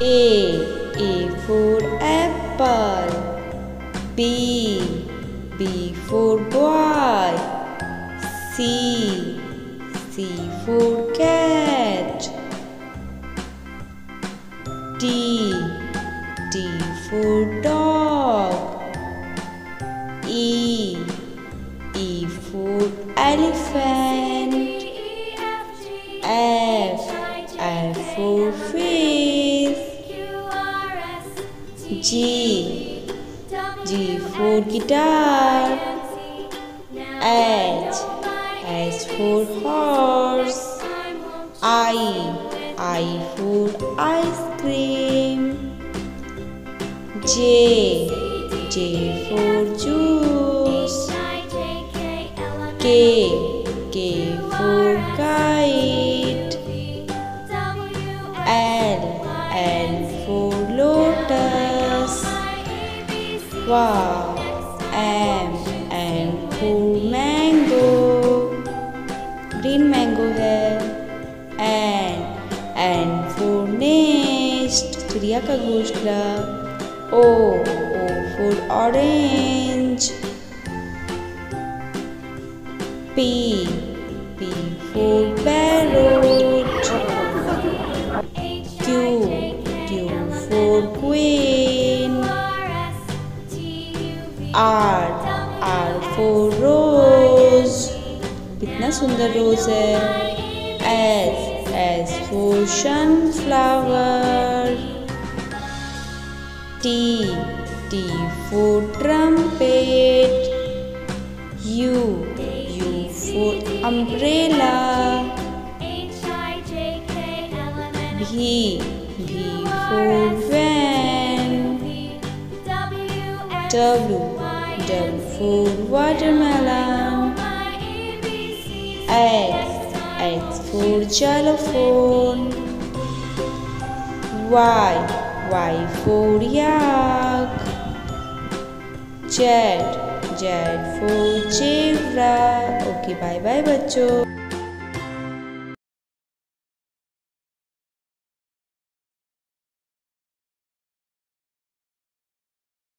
A. A for apple. B. B for boy. C. C for cat. D. D for dog. E. E for elephant. F. F for fish. G. G for guitar. H. H for horse. I. I for ice cream. J. J for juice. K. K for kite. Wow. M. M for mango. Green mango है. N. N for nest. चिड़िया का घोंसला. O. O for orange. P. P for parrot. Q. Q for queen. R R for rose कितना सुंदर rose है। S S for sunflower T T for trumpet U U for umbrella V V for van W W for watermelon. X. X for xylophone. Y. Y for yak. Z. Z for zebra. Okay, bye bye बच्चों